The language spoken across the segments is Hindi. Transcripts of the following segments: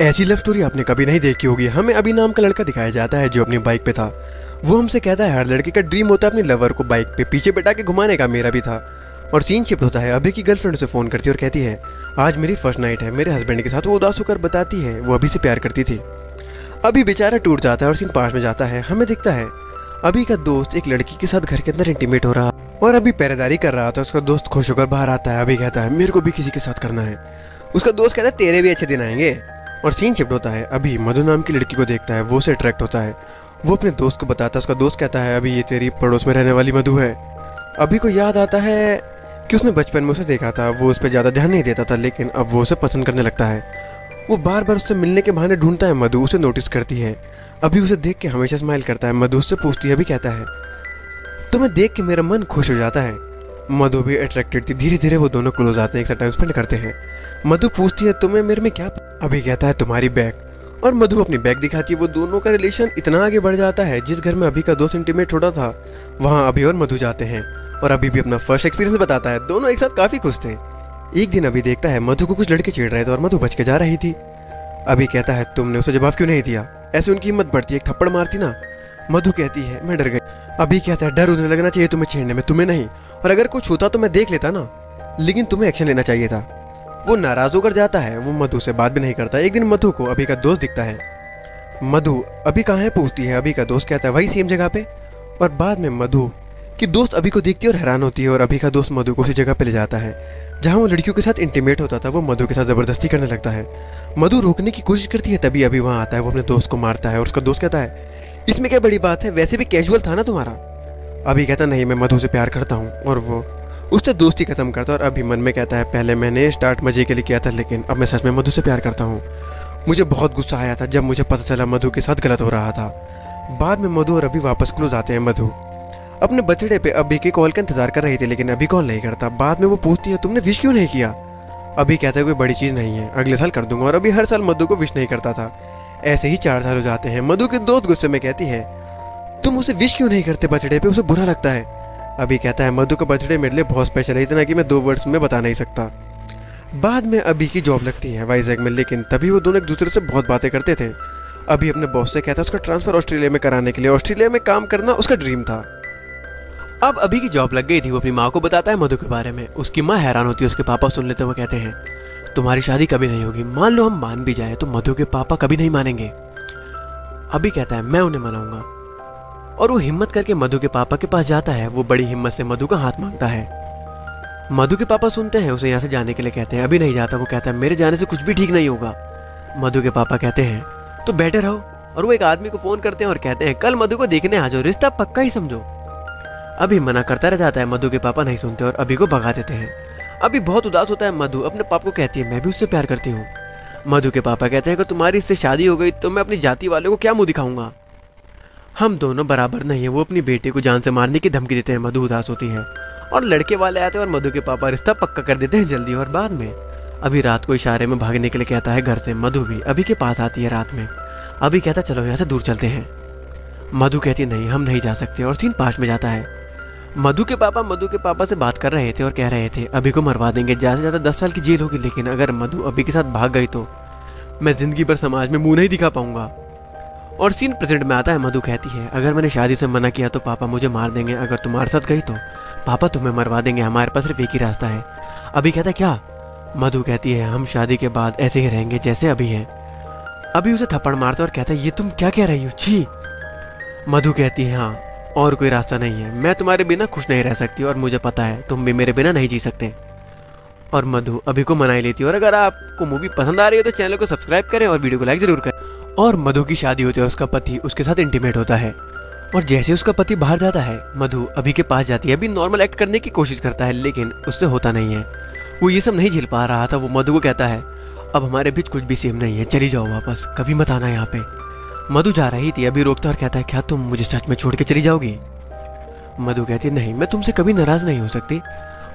ऐसी लव स्टोरी आपने कभी नहीं देखी होगी। हमें अभी नाम का लड़का दिखाया जाता है जो अपनी बाइक पे था। वो हमसे कहता है, हर लड़के का ड्रीम होता है अपनी लवर को बाइक पे पीछे बैठा के घुमाने का, मेरा भी था। और सीन शिफ्ट होता है। अभी की गर्लफ्रेंड से फ़ोन करती है और कहती है, आज मेरी फ़र्स्ट नाइट है। मेरे हस्बैंड के साथ वो उदास होकर बताती है। वो अभी से प्यार करती थी। अभी बेचारा टूट जाता है और सीन पास में जाता है। हमें दिखता है, अभी का दोस्त एक लड़की के साथ घर के अंदर इंटीमेट हो रहा और अभी पहरेदारी कर रहा था। उसका दोस्त खुश होकर बाहर आता है। अभी कहता है, मेरे को भी किसी के साथ करना है। उसका दोस्त कहता है, तेरे भी अच्छे दिन आएँगे। और सीन शिफ्ट होता है। अभी मधु नाम की लड़की को देखता है, वो उसे अट्रैक्ट होता है। वो अपने दोस्त को बताता है, उसका दोस्त कहता है, अभी ये तेरी पड़ोस में रहने वाली मधु है। अभी को याद आता है कि उसने बचपन में उसे देखा था, वो उस पर ज़्यादा ध्यान नहीं देता था, लेकिन अब वो उसे पसंद करने लगता है। वो बार बार उससे मिलने के बहाने ढूंढता है, मधु उसे नोटिस करती है। अभी उसे देख के हमेशा स्माइल करता है, मधु उससे पूछती है, अभी कहता है? तुम्हें देख के मेरा मन खुश हो जाता है। मधु भी अट्रैक्टेड थी। धीरे धीरे वो दोनों क्लोज आते हैं, एक साथ टाइम स्पेंड करते हैं। मधु पूछती है, तुम्हें मेरे में क्या अभी कहता है, तुम्हारी बैग और मधु अपनी बैग दिखाती है। वो दोनों का रिलेशन इतना आगे बढ़ जाता है, जिस घर में अभी का दोस्त इंटीमेट छोटा था, वहाँ अभी और मधु जाते हैं। और अभी भी अपना फ़र्स्ट एक्सपीरियंस बताता है। दोनों एक साथ काफ़ी खुश थे। एक दिन अभी देखता है, मधु को कुछ लड़के छेड़ रहे थे और मधु बच के जा रही थी। अभी कहता है, तुमने उसे जवाब क्यों नहीं दिया? ऐसे उनकी हिम्मत बढ़ती है। एक थप्पड़ मारती ना मधु कहती है, मैं डर गई। अभी कहता है डर उन्हें लगना चाहिए तुम्हें छेड़ने में, तुम्हें नहीं। और अगर कुछ होता तो मैं देख लेता ना। लेकिन तुम्हें एक्शन लेना चाहिए था। वो नाराज़ होकर जाता है। वो मधु से बात भी नहीं करता। एक दिन मधु को अभी का दोस्त दिखता है। मधु अभी कहाँ है पूछती है। अभी का दोस्त कहता है, वही सेम जगह पे? और बाद में मधु कि दोस्त अभी को देखती है और हैरान होती है और अभी का दोस्त मधु को उसी जगह पे ले जाता है। जहाँ वो लड़कियों के साथ इंटीमेट होता था, वो मधु के साथ ज़बरदस्ती करने लगता है। मधु रोकने की कोशिश करती है, तभी अभी वहाँ आता है। वो अपने दोस्त को मारता है और उसका दोस्त कहता है इसमें क्या बड़ी बात है? वैसे भी कैजुअल था ना तुम्हारा? अभी कहता, नहीं, मैं मधु से प्यार करता हूँ। और वो उससे दोस्ती खत्म करता और अभी मन में कहता है, पहले मैंने स्टार्ट मज़े के लिए किया था, लेकिन अब मैं सच में मधु से प्यार करता हूँ। मुझे बहुत गुस्सा आया था जब मुझे पता चला मधु के साथ गलत हो रहा था। बाद में मधु और अभी वापस क्लोज आते हैं, मधु। अपने बर्थडे पे अभी के कॉल का इंतज़ार कर रही थी, लेकिन अभी कॉल नहीं करता। बाद में वो पूछती है, तुमने विश क्यों नहीं किया? अभी कहता है, कोई बड़ी चीज़ नहीं है, अगले साल कर दूँगा। और अभी हर साल मधु को विश नहीं करता था। ऐसे ही चार साल हो जाते हैं। मधु के दोस्त गुस्से में कहती है, तुम उसे विश क्यों नहीं करते बर्थडे पे? उसे बुरा लगता है। अभी कहता है, मधु का बर्थडे मेरे लिए बहुत स्पेशल है, इतना कि मैं दो वर्ड्स में बता नहीं सकता। बाद में अभी की जॉब लगती है वाइजैग में, लेकिन तभी वो दोनों एक दूसरे से बहुत बातें करते थे। अभी अपने बॉस से कहता उसका ट्रांसफ़र ऑस्ट्रेलिया में कराने के लिए ऑस्ट्रेलिया में काम करना उसका ड्रीम था। अब अभी की जॉब लग गई थी, वो अपनी माँ को बताता है मधु के बारे में। उसकी माँ हैरान होती है, उसके पापा सुन लेते हुए कहते हैं तुम्हारी शादी कभी नहीं होगी। मान लो हम मान भी जाए तो मधु के पापा कभी नहीं मानेंगे। अभी कहता है, मैं उन्हें मनाऊँगा। और वो हिम्मत करके मधु के पापा के पास जाता है। वो बड़ी हिम्मत से मधु का हाथ माँगता है। मधु के पापा सुनते हैं, उसे यहाँ से जाने के लिए कहते हैं। अभी नहीं जाता, वो कहता है, मेरे जाने से कुछ भी ठीक नहीं होगा। मधु के पापा कहते हैं तो बैठे रहो। और वो एक आदमी को फ़ोन करते हैं और कहते हैं, कल मधु को देखने आ जाओ, रिश्ता पक्का ही समझो। अभी मना करता रह जाता है, मधु के पापा नहीं सुनते और अभी को भगा देते हैं। अभी बहुत उदास होता है मधु, अपने पापा को कहती है, मैं भी उससे प्यार करती हूँ। मधु के पापा कहते हैं, अगर तुम्हारी इससे शादी हो गई तो मैं अपनी जाति वाले को क्या मुँह दिखाऊँगा? हम दोनों बराबर नहीं है, वो अपनी बेटी को जान से मारने की धमकी देते हैं, मधु उदास होती है। और लड़के वाले आते हैं और मधु के पापा रिश्ता पक्का कर देते हैं जल्दी और बाद में। अभी रात को इशारे में भागने के लिए कहता है घर से, मधु भी अभी के पास आती है रात में। अभी कहता, चलो यहाँ से दूर चलते हैं। मधु कहती नहीं, हम नहीं जा सकते। और सीन पास में जाता है। मधु के पापा, मधु के पापा से बात कर रहे थे और कह रहे थे, अभी को मरवा देंगे। ज़्यादा से ज़्यादा दस साल की जेल होगी, लेकिन अगर मधु अभी के साथ भाग गई तो मैं ज़िंदगी भर समाज में मुँह नहीं दिखा पाऊँगा। और सीन प्रेजेंट में आता है, मधु कहती है, अगर मैंने शादी से मना किया तो पापा मुझे मार देंगे। अगर तुम्हारे साथ गई तो पापा तुम्हें मरवा देंगे। हमारे पास सिर्फ़ एक ही रास्ता है। अभी कहता है, क्या? मधु कहती है, हम शादी के बाद ऐसे ही रहेंगे जैसे अभी है। अभी उसे थप्पड़ मारता और कहता है, ये तुम क्या कह रही हो? छी! मधु कहती है हाँ और कोई रास्ता नहीं है। मैं तुम्हारे बिना खुश नहीं रह सकती और मुझे पता है, तुम भी मेरे बिना नहीं जी सकते। और मधु, अभी को मनाई लेती है और अगर आपको मूवी पसंद आ रही हो तो चैनल को सब्सक्राइब करें और वीडियो को लाइक ज़रूर करें। और मधु की शादी होती है और उसका पति उसके साथ इंटीमेट होता है। और जैसे उसका पति बाहर जाता है, मधु अभी के पास जाती है, अभी नॉर्मल एक्ट करने की कोशिश करता है, लेकिन उससे होता नहीं है। वो ये सब नहीं झेल पा रहा था, वो मधु को कहता है, अब हमारे बीच कुछ भी सेम नहीं है, चली जाओ वापस, कभी मत आना यहाँ पे। मधु जा रही थी, अभी रोकता और कहता है, क्या तुम मुझे सच में छोड़ के चली जाओगी? मधु कहती नहीं, मैं तुमसे कभी नाराज़ नहीं हो सकती।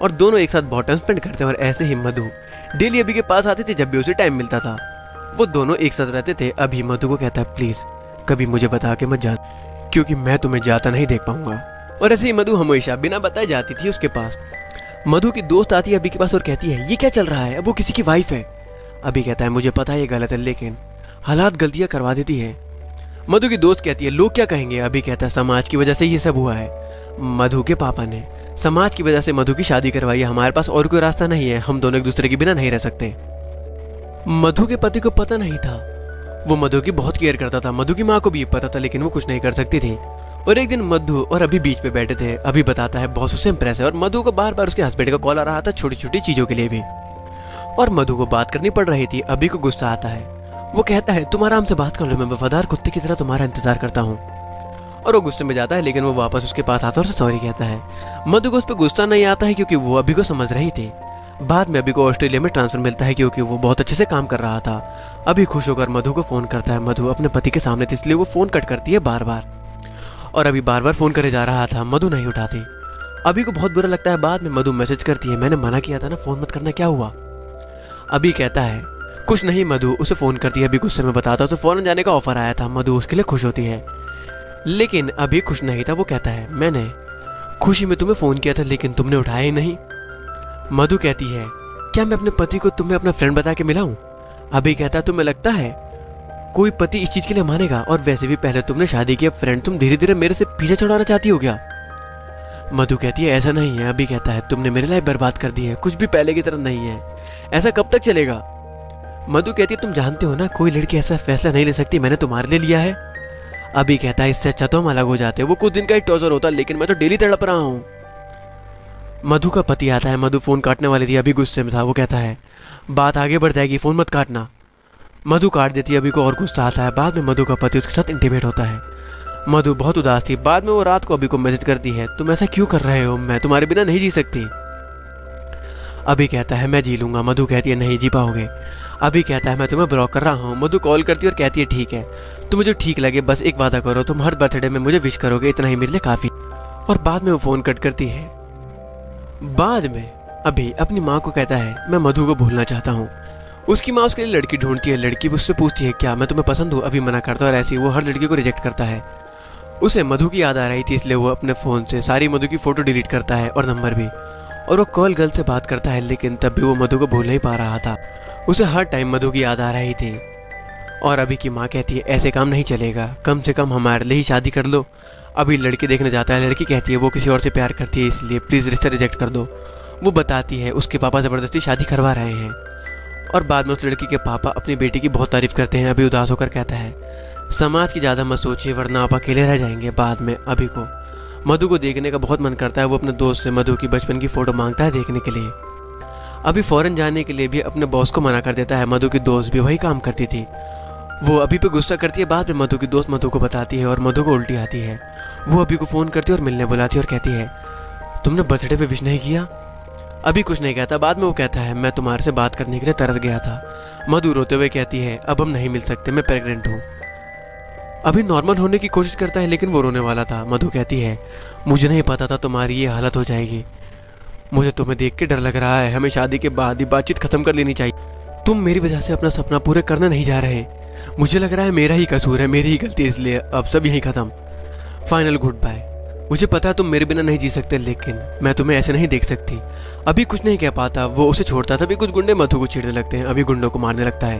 और दोनों एक साथ बहुत टाइम स्पेंड करते और ऐसे ही मधु डेली अभी के पास आते थे जब भी उसे टाइम मिलता था। वो दोनों एक साथ रहते थे, अभी मधु को कहता है, प्लीज़, कभी मुझे बता के मत जा, क्योंकि मैं तुम्हें जाता नहीं देख पाऊँगा। और ऐसे ही मधु हमेशा बिना बताए जाती थी उसके पास। मधु की दोस्त आती है अभी के पास और कहती है, ये क्या चल रहा है? अब वो किसी की वाइफ है। अभी कहता है, मुझे पता है ये गलत है, लेकिन हालात गलतियाँ करवा देती है। मधु की दोस्त कहती है, लोग क्या कहेंगे? अभी कहता है, समाज की वजह से ये सब हुआ है। मधु के पापा ने, समाज की वजह से मधु की शादी करवाई है, हमारे पास और कोई रास्ता नहीं है, हम दोनों एक दूसरे के बिना नहीं रह सकते। मधु के पति को पता नहीं था। वो मधु की बहुत केयर करता था, मधु की माँ को भी पता था, लेकिन वो कुछ नहीं कर सकती थी। और एक दिन मधु और अभी बीच पे बैठे थे, अभी बताता है, बॉस उससे इंप्रेस है। और मधु को बार बार उसके हस्बैंड का कॉल आ रहा था छोटी छोटी चीज़ों के लिए भी। और मधु को बात करनी पड़ रही थी, अभी को गुस्सा आता है। वो कहता है, तुम आराम से बात कर लो, मैं वफादार कुत्ते की तरह तुम्हारा इंतज़ार करता हूँ। और वो गुस्से में जाता है, लेकिन वो वापस उसके पास आता है और सॉरी कहता है। मधु को उस पर गुस्सा नहीं आता है, क्योंकि वो अभी को समझ रही थी। बाद में अभी को ऑस्ट्रेलिया में ट्रांसफ़र मिलता है, क्योंकि वो बहुत अच्छे से काम कर रहा था। अभी खुश होकर मधु को फ़ोन करता है। मधु अपने पति के सामने थी, इसलिए वो फ़ोन कट करती है बार बार और अभी बार बार फ़ोन करे जा रहा था, मधु नहीं उठाती। अभी को बहुत बुरा लगता है, बाद में मधु मैसेज करती है, मैंने मना किया था ना, फ़ोन मत करना, क्या हुआ? अभी कहता है कुछ नहीं, मधु। उसे फ़ोन करती है। अभी गुस्से में बताता तो फ़ौरन जाने का ऑफ़र आया था। मधु उसके लिए खुश होती है। लेकिन अभी खुश नहीं था, वो कहता है, मैंने खुशी में तुम्हें फ़ोन किया था, लेकिन तुमने उठाया ही नहीं। मधु कहती है, क्या मैं अपने पति को तुम्हें अपना फ्रेंड बता के मिलाऊं अभी कहता, तुम्हें लगता है कोई पति इस चीज़ के लिए मानेगा? और वैसे भी पहले तुमने शादी किया फ्रेंड तुम धीरे धीरे मेरे से पीछे छुड़ाना चाहती हो क्या? मधु कहती है, ऐसा नहीं है। अभी कहता है, तुमने मेरी लाइफ बर्बाद कर दी है। कुछ भी पहले की तरह नहीं है। ऐसा कब तक चलेगा? मधु कहती है, तुम जानते हो ना, कोई लड़की ऐसा फैसला नहीं ले सकती, मैंने तुम्हारे लिए लिया है। अभी कहता है, इससे अच्छा तो हम अलग हो जाते वो कुछ दिन का ही टॉर्चर होता लेकिन मैं तो डेली तड़प रहा हूँ। मधु का पति आता है, मधु फ़ोन काटने वाली थी, अभी गुस्से में था, वो कहता है, बात आगे बढ़ जाएगी, फ़ोन मत काटना। मधु काट देती अभी को और गुस्सा आता है बाद में मधु का पति उसके साथ इंटीमेट होता है। मधु बहुत उदास थी। बाद में वो रात को अभी को मैसेज करती है, तुम ऐसा क्यों कर रहे हो? मैं तुम्हारे बिना नहीं जी सकती। अभी कहता है, मैं जी लूँगा। मधु कहती है, नहीं जी पाओगे। अभी कहता है, मैं तुम्हें ब्लॉक कर रहा हूँ। मधु कॉल करती है और कहती है, ठीक है। तो मुझे ठीक लगे, बस एक वादा करो, तुम हर बर्थडे में मुझे विश करोगे, इतना ही मेरे लिए काफ़ी और बाद में वो फ़ोन कट करती है। बाद में अभी अपनी माँ को कहता है, मैं मधु को भूलना चाहता हूँ। उसकी माँ उसके लिए लड़की ढूंढती है, लड़की उससे पूछती है, क्या मैं तुम्हें पसंद हूँ? अभी मना करता और ऐसी वो हर लड़की को रिजेक्ट करता है। उसे मधु की याद आ रही थी, इसलिए वो अपने फ़ोन से सारी मधु की फ़ोटो डिलीट करता है और नंबर भी। और वो कॉल गर्ल से बात करता है, लेकिन तब भी वो मधु को भूल नहीं पा रहा था। उसे हर टाइम मधु की याद आ रही थी। और अभी की माँ कहती है, ऐसे काम नहीं चलेगा। कम से कम हमारे लिए ही शादी कर लो। अभी लड़की देखने जाता है, लड़की कहती है, वो किसी और से प्यार करती है, इसलिए प्लीज़ रिश्ता रिजेक्ट कर दो। वो बताती है, उसके पापा ज़बरदस्ती शादी करवा रहे हैं। और बाद में उस लड़की के पापा अपनी बेटी की बहुत तारीफ़ करते हैं, अभी उदास होकर कहता है, समाज की ज़्यादा मत सोचिए, वरना आप अकेले रह जाएँगे बाद में अभी को। मधु को देखने का बहुत मन करता है, वो अपने दोस्त से मधु की बचपन की फ़ोटो माँगता है देखने के लिए। अभी फ़ौरन जाने के लिए भी अपने बॉस को मना कर देता है, मधु की दोस्त भी वही काम करती थी। वो अभी पे गुस्सा करती है, बाद में मधु की दोस्त मधु को बताती है और मधु को उल्टी आती है। वो अभी को फ़ोन करती है और मिलने बुलाती है और कहती है, तुमने बर्थडे पे विश नहीं किया? अभी कुछ नहीं कहता, बाद में वो कहता है, मैं तुम्हारे से बात करने के लिए तरस गया था। मधु रोते हुए कहती है, अब हम नहीं मिल सकते, मैं प्रेग्नेंट हूँ। अभी नॉर्मल होने की कोशिश करता है, लेकिन वो रोने वाला था। मधु कहती है, मुझे नहीं पता था तुम्हारी ये हालत हो जाएगी। मुझे तुम्हें देख के डर लग रहा है। हमें शादी के बाद ही बातचीत खत्म कर लेनी चाहिए। तुम मेरी वजह से अपना सपना पूरे करने नहीं जा रहे। मुझे लग रहा है मेरा ही कसूर है, मेरी ही गलती इसलिए अब सब यही खत्म। फाइनल गुड बाय मुझे पता है तुम मेरे बिना नहीं जी सकते, लेकिन मैं तुम्हें ऐसे नहीं देख सकती। अभी कुछ नहीं कह पाता, वो उसे छोड़ता था अभी कुछ गुंडे मधु को छेड़ने लगते हैं, अभी गुंडों को मारने लगता है।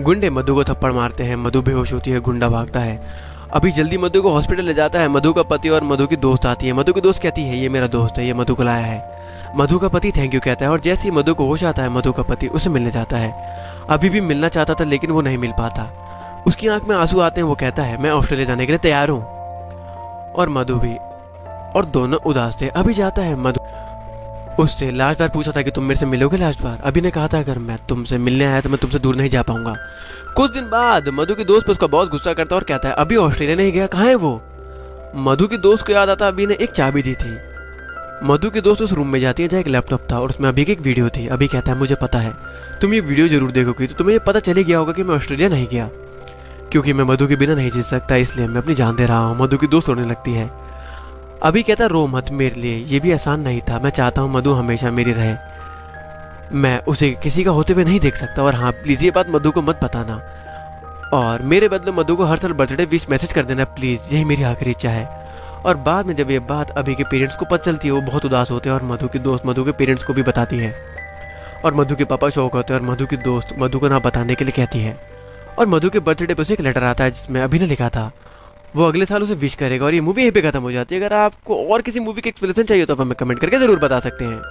गुंडे मधु को थप्पड़ मारते हैं, मधु बेहोश होती है, गुंडा भागता है। अभी जल्दी मधु को हॉस्पिटल ले जाता है, मधु का पति और मधु की दोस्त आती है। मधु की दोस्त कहती है, ये मेरा दोस्त है, ये मधु को लाया है। मधु का पति थैंक यू कहता है और जैसे ही मधु को होश आता है, मधु का पति उसे मिलने जाता है। अभी भी मिलना चाहता था, लेकिन वो नहीं मिल पाता। उसकी आँख में आँसू आते हैं, वो कहता है, मैं ऑस्ट्रेलिया जाने के लिए तैयार हूँ। और मधु भी, और दोनों उदास थे। अभी जाता है मधु उससे लास्ट बार पूछा था कि तुम मेरे से मिलोगे लास्ट बार? अभी ने कहा था, अगर मैं तुमसे मिलने आया तो मैं तुमसे दूर नहीं जा पाऊँगा। कुछ दिन बाद मधु की दोस्त पर उसका बहुत गुस्सा करता है और कहता है, अभी ऑस्ट्रेलिया नहीं गया, कहाँ है वो? मधु के दोस्त को याद आता अभी ने एक चाबी दी थी। मधु के दोस्त उस रूम में जाती है जहाँ एक लैपटॉप था और उसमें अभी की एक वीडियो थी। अभी कहता है, मुझे पता है, तुम ये वीडियो ज़रूर देखोगी तो तुम्हें ये पता चले गया होगा कि मैं ऑस्ट्रेलिया नहीं गया, क्योंकि मैं मधु के बिना नहीं जी सकता, इसलिए मैं अपनी जान दे रहा हूँ। मधु की दोस्त होने लगती है। अभी कहता, रो मत मेरे लिए, ये भी आसान नहीं था। मैं चाहता हूँ मधु हमेशा मेरी रहे। मैं उसे किसी का होते हुए नहीं देख सकता और हाँ प्लीज़ ये बात मधु को मत बताना। और मेरे बदले मधु को हर साल बर्थडे विश मैसेज कर देना, प्लीज़, यही मेरी आखिरी इच्छा है। और बाद में जब ये बात अभी के पेरेंट्स को पता चलती है, वो बहुत उदास होते हैं और मधु की दोस्त मधु के पेरेंट्स को भी बताती है। और मधु के पापा शौक होते हैं और मधु की दोस्त मधु को ना बताने के लिए कहती है। और मधु के बर्थडे पर उसे एक लेटर आता है जिसमें अभी ने लिखा था वो अगले साल उसे विश करेगा और ये मूवी यहीं पे खत्म हो जाती है। अगर आपको और किसी मूवी की एक्सप्लेनेशन चाहिए तो आप हमें कमेंट करके ज़रूर बता सकते हैं।